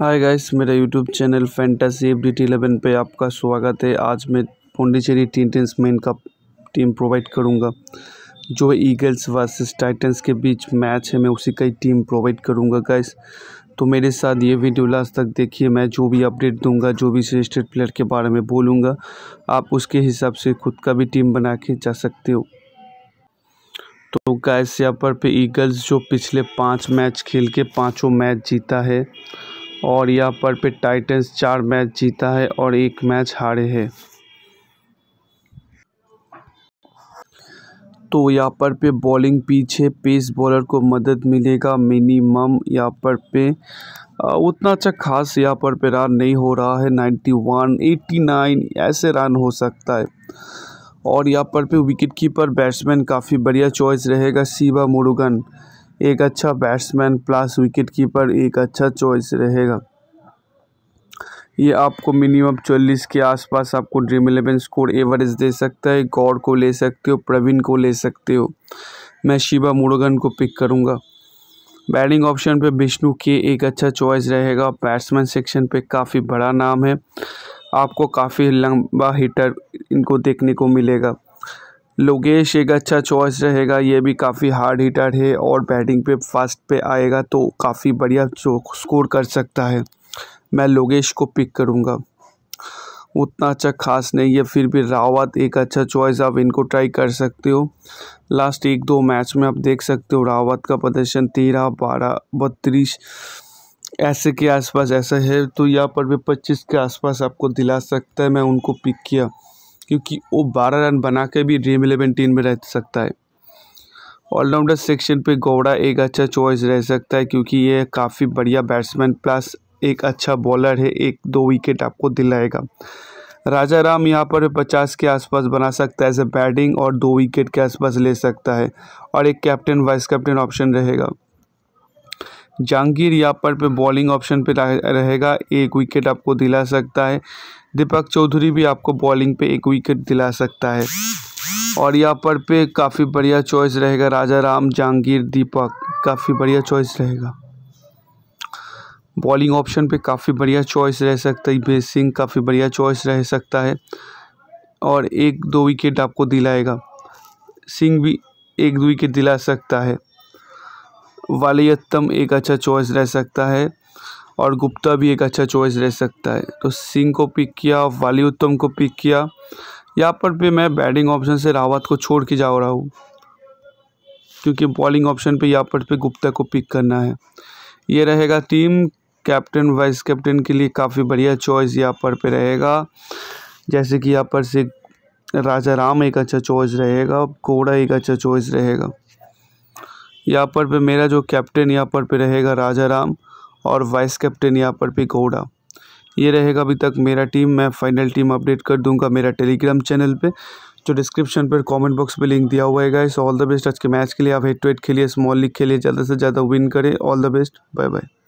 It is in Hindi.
हाय गाइस मेरा YouTube channel fantasy F D T eleven पर आपका स्वागत है। आज मैं पौंडीचेरी टीन टेंस मेन का टीम प्रोवाइड करूँगा। जो ईगल्स वर्सेस टाइटंस के बीच मैच है, मैं उसी का ही टीम प्रोवाइड करूँगा गाइस तो मेरे साथ ये वीडियो लास्ट तक देखिए, मैं जो भी अपडेट दूँगा, जो भी सजेस्टेड प्लेयर के बारे में बोलूँगा, आप उसके हिसाब से खुद का भी टीम बना के जा सकते हो। तो गैस यहाँ पर ईगल्स जो पिछले पाँच मैच खेल के पाँचों मैच जीता है। और यहाँ पर पे टाइटंस चार मैच जीता है और एक मैच हारे है। तो यहाँ पर पे बॉलिंग पीछे पेस बॉलर को मदद मिलेगा मिनिमम यहाँ पर पे उतना अच्छा खास यहाँ पर पे रन नहीं हो रहा है नाइन्टी वन एट्टी नाइन ऐसे रन हो सकता है। और यहाँ पर पे विकेट कीपर बैट्समैन काफ़ी बढ़िया चॉइस रहेगा शिवा मुरुगन एक अच्छा बैट्समैन प्लस विकेट कीपर एक अच्छा चॉइस रहेगा। ये आपको मिनिमम चालीस के आसपास आपको ड्रीम इलेवन स्कोर एवरेज दे सकता है। गौर को ले सकते हो, प्रवीण को ले सकते हो। मैं शिवा मुरुगन को पिक करूँगा। बैटिंग ऑप्शन पे विष्णु के एक अच्छा चॉइस रहेगा। बैट्समैन सेक्शन पे काफ़ी बड़ा नाम है। आपको काफ़ी लंबा हिटर इनको देखने को मिलेगा। लोकेश एक अच्छा चॉइस रहेगा, ये भी काफ़ी हार्ड हीटर है और बैटिंग पे फास्ट पे आएगा तो काफ़ी बढ़िया स्कोर कर सकता है। मैं लोकेश को पिक करूँगा। उतना अच्छा खास नहीं है, फिर भी रावत एक अच्छा चॉइस आप इनको ट्राई कर सकते हो। लास्ट एक दो मैच में आप देख सकते हो, रावत का प्रदर्शन तेरह, बारह, बत्तीस, ऐसे के आसपास ऐसा है तो यहाँ पर भी पच्चीस के आसपास आपको दिला सकता है, मैं उनको पिक किया। क्योंकि वो बारह रन बना के भी ड्रीम इलेवन टीम में रह सकता है। ऑलराउंडर सेक्शन पे गौड़ा एक अच्छा चॉइस रह सकता है क्योंकि ये काफ़ी बढ़िया बैट्समैन प्लस एक अच्छा बॉलर है, एक दो विकेट आपको दिलाएगा। राजा राम यहाँ पर पचास के आसपास बना सकता है एज ए बैटिंग और दो विकेट के आसपास ले सकता है और एक कैप्टन वाइस कैप्टन ऑप्शन रहेगा। जहांगीर यहाँ पर पे बॉलिंग ऑप्शन पे रहेगा। एक विकेट आपको दिला सकता है। दीपक चौधरी भी आपको बॉलिंग पे एक विकेट दिला सकता है। और यहाँ पर पे काफ़ी बढ़िया चॉइस रहेगा राजा राम, जहांगीर, दीपक। काफ़ी बढ़िया चॉइस रहेगा। बॉलिंग ऑप्शन पे काफ़ी बढ़िया चॉइस रह सकता है। बेस सिंह काफ़ी बढ़िया चॉइस रह सकता है। और एक दो विकेट आपको दिलाएगा। सिंह भी एक दो विकेट दिला सकता है। वालियत्तम एक अच्छा चॉइस रह सकता है और गुप्ता भी एक अच्छा चॉइस रह सकता है। तो सिंह को पिक किया वाली उत्तम को पिक किया। यहाँ पर भी मैं बैटिंग ऑप्शन से रावत को छोड़ के जा रहा हूँ, क्योंकि बॉलिंग ऑप्शन पे यहाँ पर पे गुप्ता को पिक करना है। ये रहेगा टीम कैप्टन वाइस कैप्टन के लिए काफ़ी बढ़िया चॉइस यहाँ पर पे रहेगा। जैसे कि यहाँ पर से राजा राम एक अच्छा चॉइस रहेगा कोड़ा एक अच्छा चॉइस रहेगा। यहाँ पर पे मेरा जो कैप्टन यहाँ पर पे रहेगा राजा राम और वाइस कैप्टन यहाँ पर पे घोड़ा ये रहेगा अभी तक मेरा टीम, मैं फाइनल टीम अपडेट कर दूँगा मेरा टेलीग्राम चैनल पे, जो डिस्क्रिप्शन पर कमेंट बॉक्स पे लिंक दिया हुआ है गाइस ऑल द बेस्ट आज के मैच के लिए, आप हेड टू हेड खेलिए स्मॉल लीग खेलिए ज़्यादा से ज़्यादा विन करें। All the best bye bye